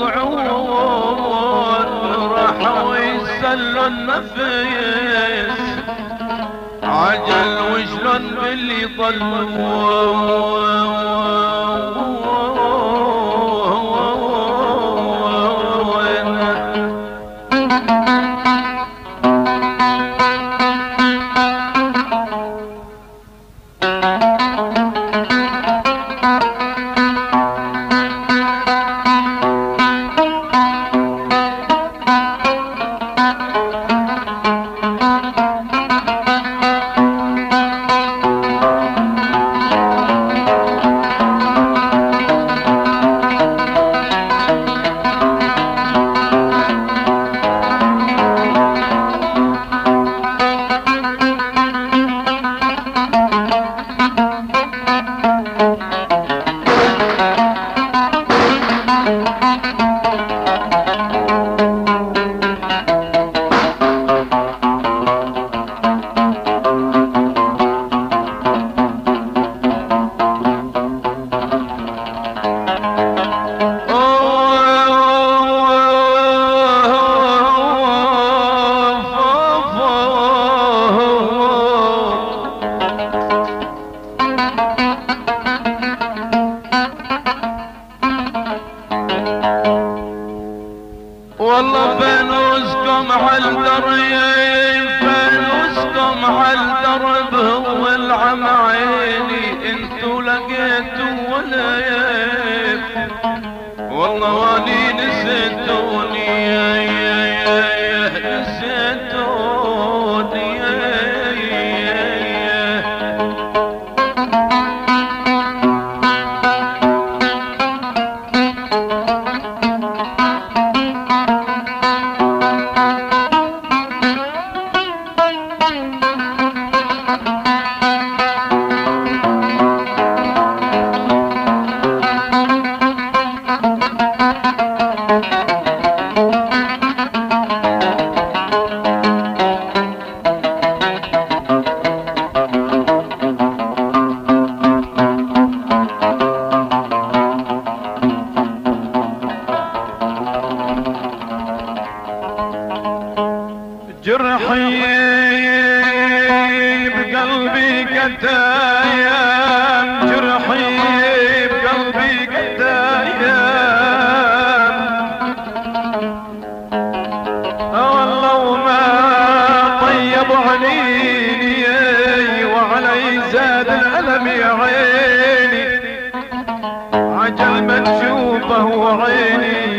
يقطعون راحوا يسلوا النفس عجل وجلن باللي ظلمون فهو عيني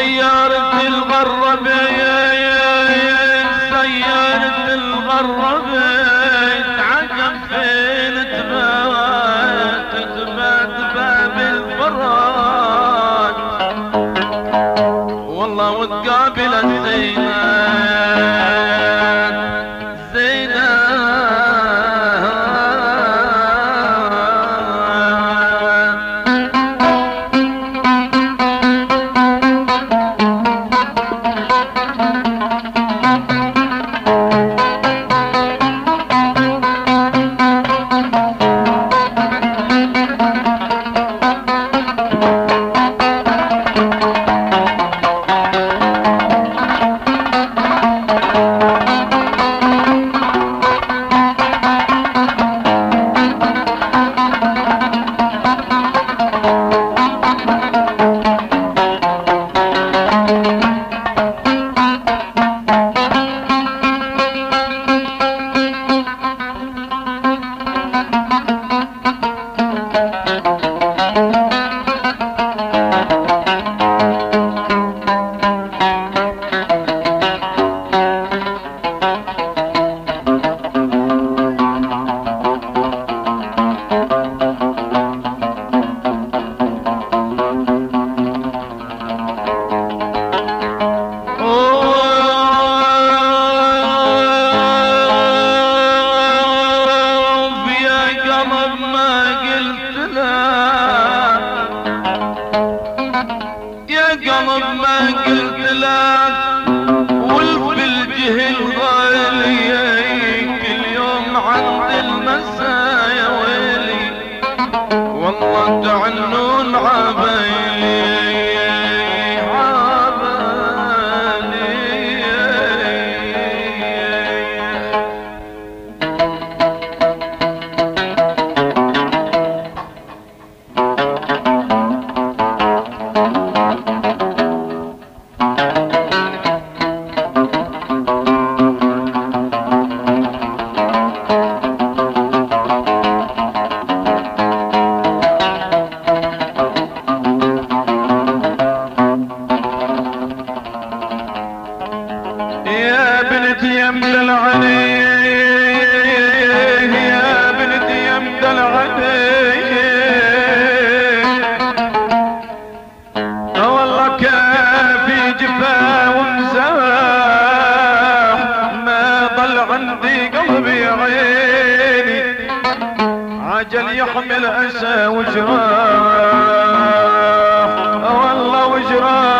طيارة الغرة بيا حنون عبيد. أجل يحمل اسى وجراح والله وجراح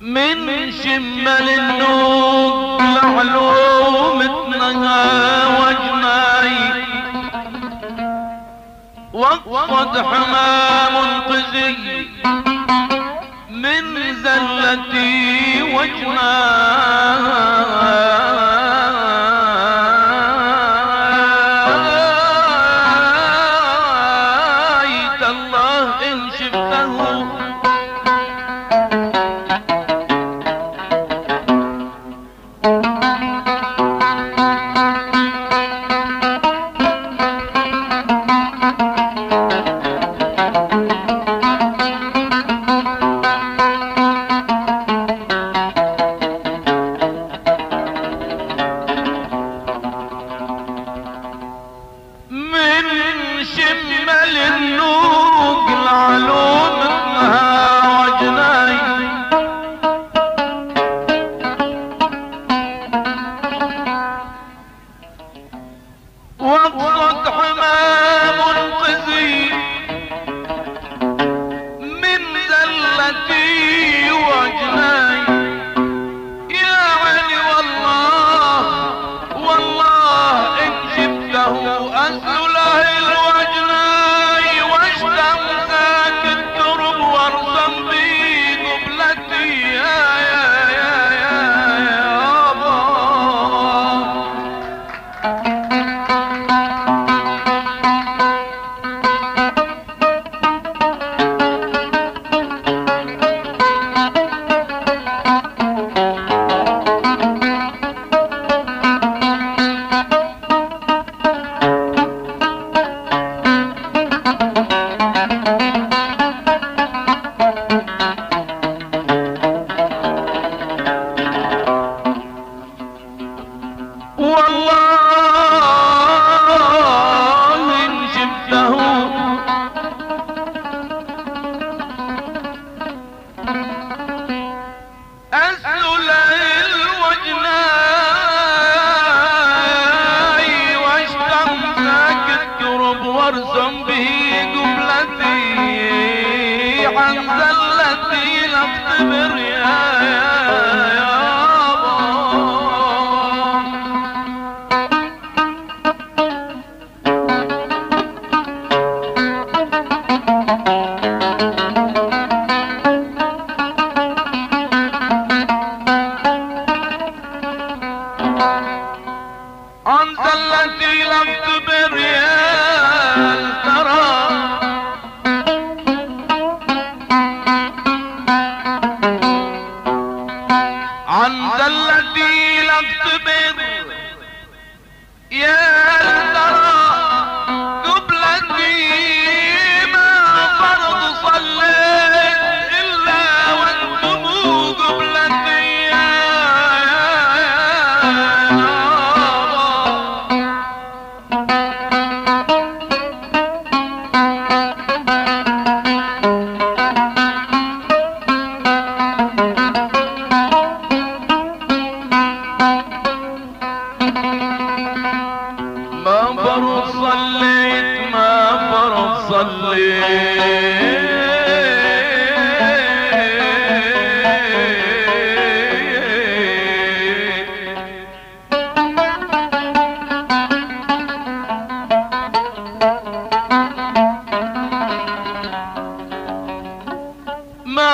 من شمال النوم لعلوم وجناي وقفت حمام القزي من زلتي وجناي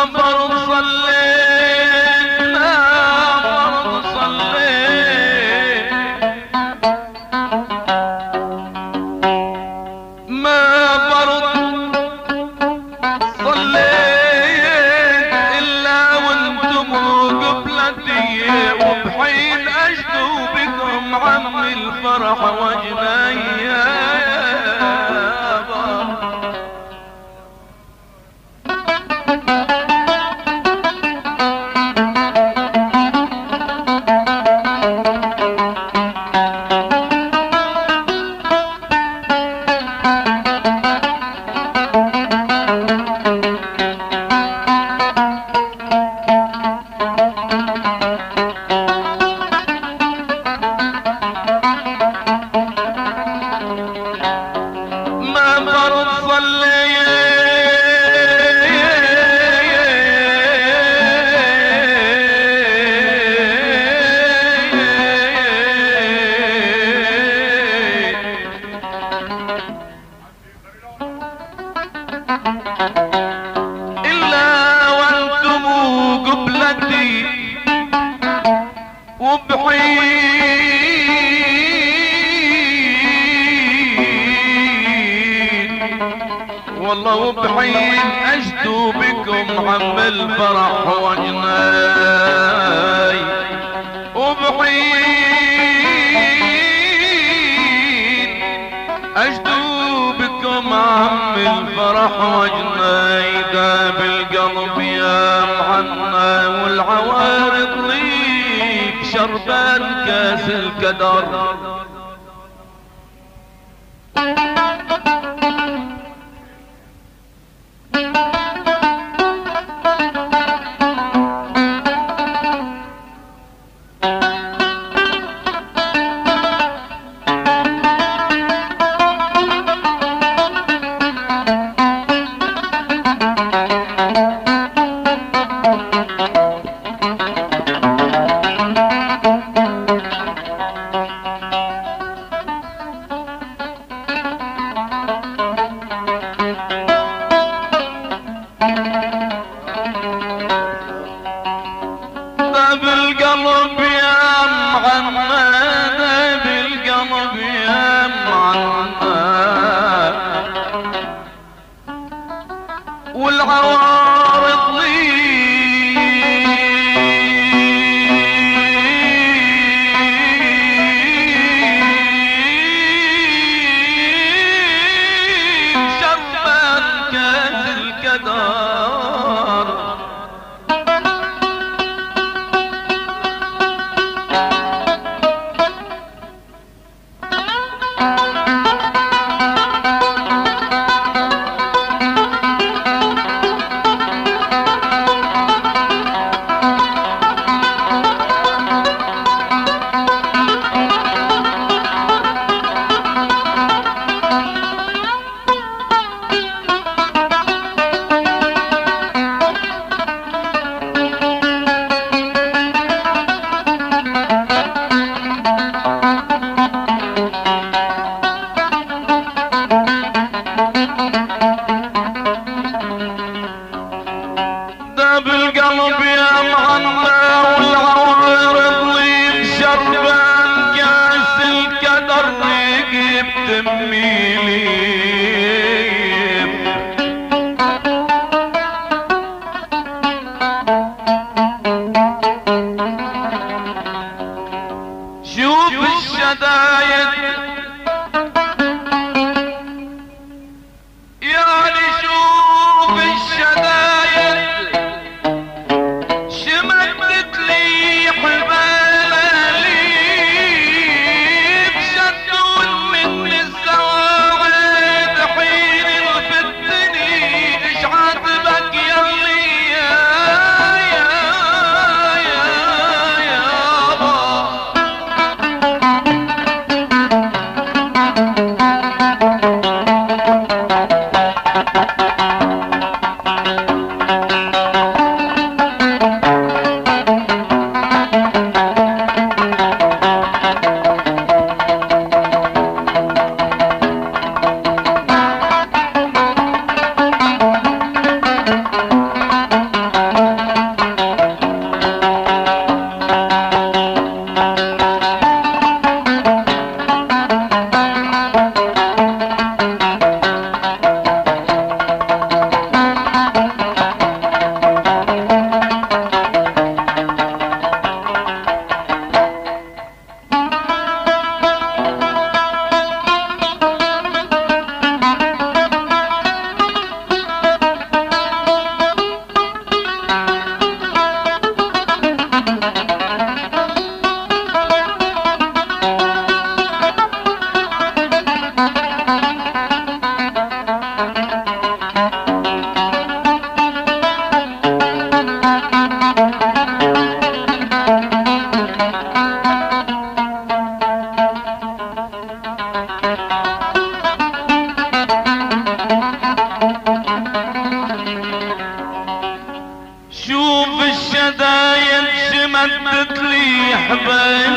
أكبر عم الفرح وجناي وبعيد أجدو بكم عم الفرح وجناي داب القلب يا محنى والعوارض ليك. شربان كاس القدر.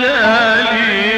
لي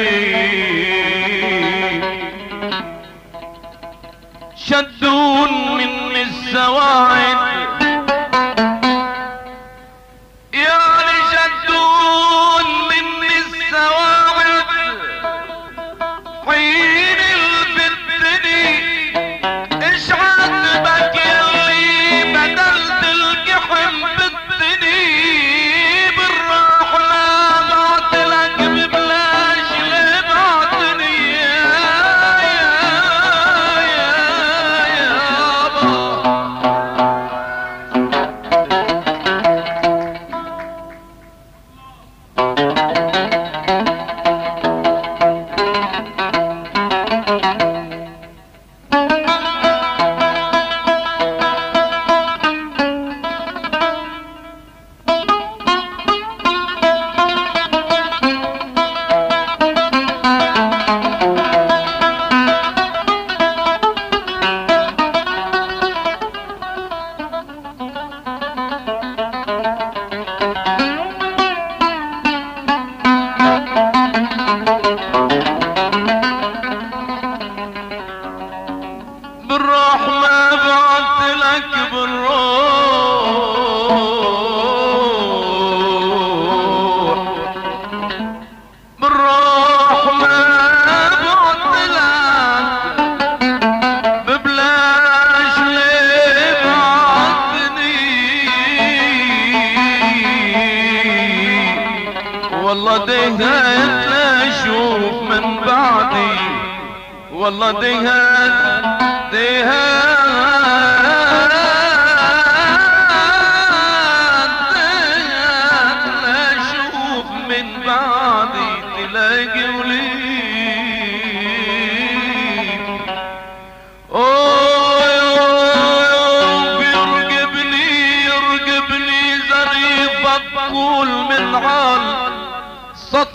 والله دهيت دهيت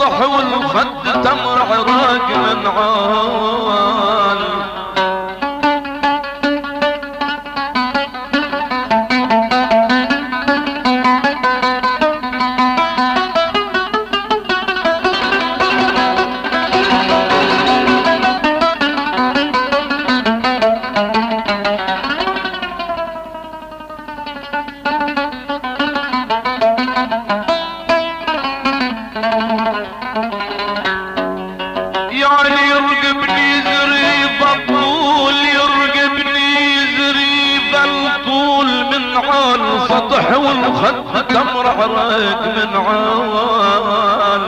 سطح والخد تمر عراق من حول خد قمر عرق من عوال.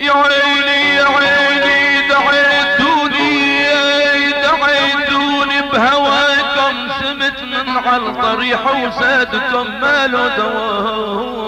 يا عيني يا عيني دعيتوني دعيتوني بهواكم سمت من على الطريح وسادكم مالو دوام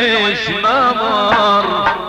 يعيش ما مر.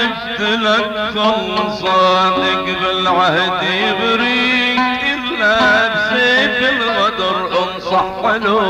شفت لك صادق بالعهد يبريك إلا بسيف الغدر انصح حلو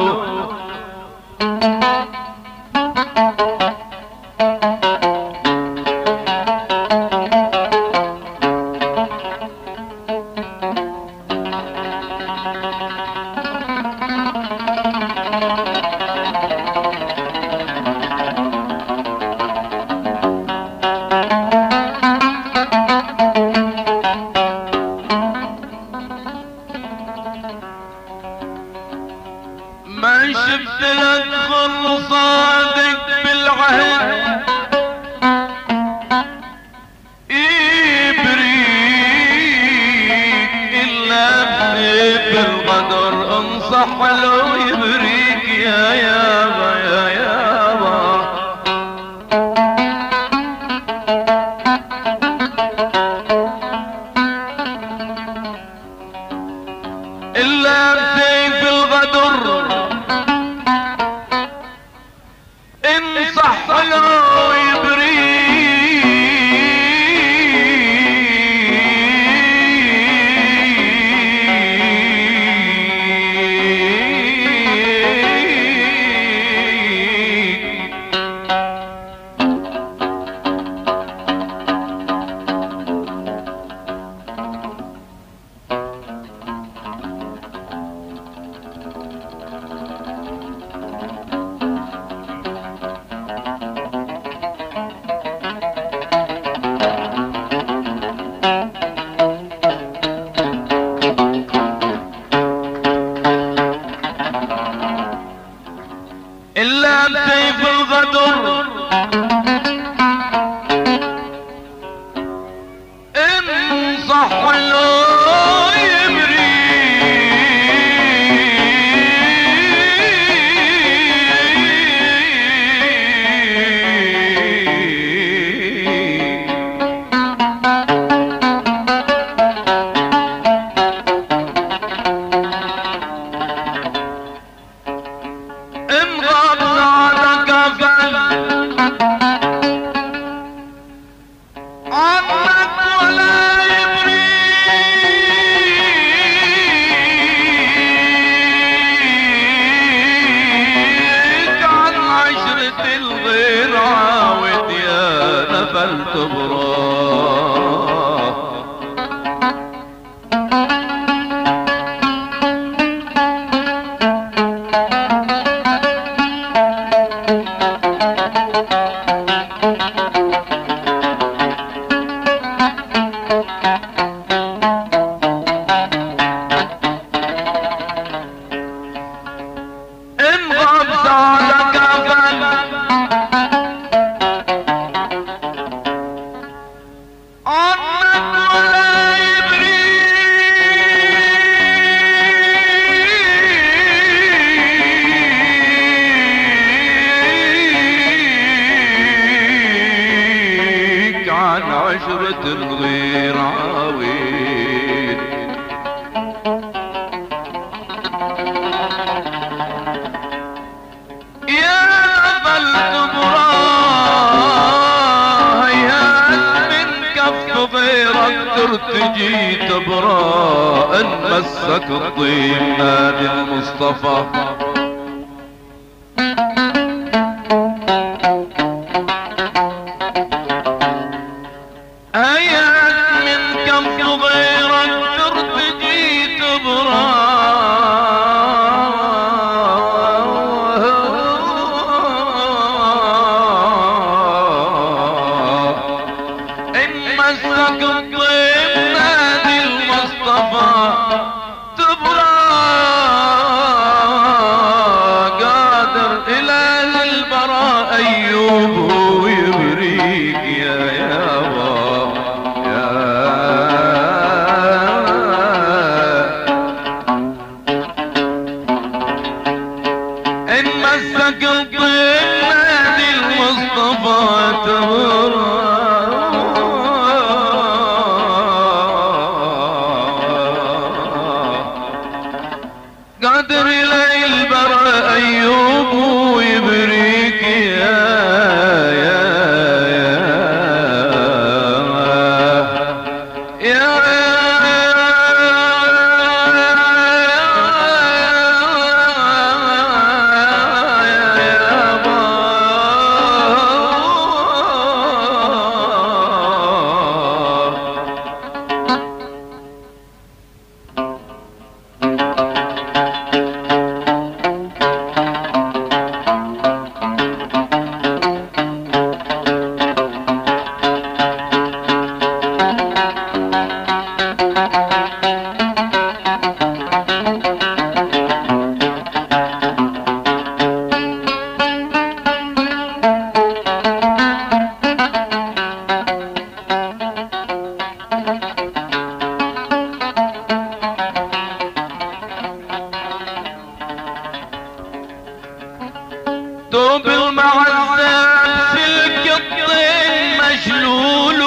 دوب المعذب سلك الطين مجلول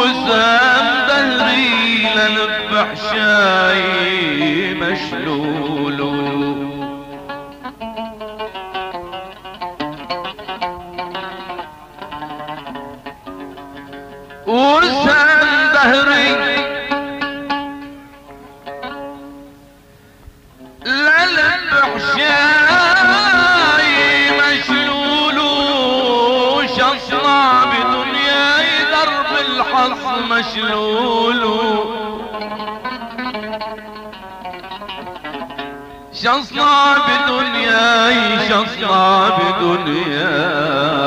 وسام دهري لنذبح شاي مشلول. وسام دهري شصنا بدنياي شصنا بدنياي.